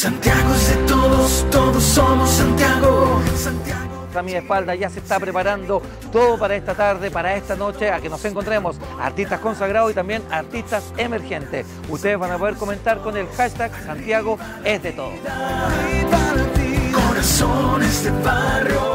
Santiago es de todos, todos somos Santiago. A mi espalda ya se está preparando todo para esta tarde, para esta noche, a que nos encontremos artistas consagrados y también artistas emergentes. Ustedes van a poder comentar con el hashtag Santiago es de todo. Corazones de.